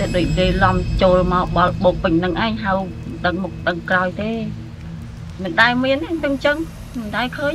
ទេដូចគេឡំចូលមកបល់បុកពេញនឹងឯងហៅដឹងមុខដឹងក្រោយទេមិនដែលមានទេទាំងចឹងមិនដែលឃើញ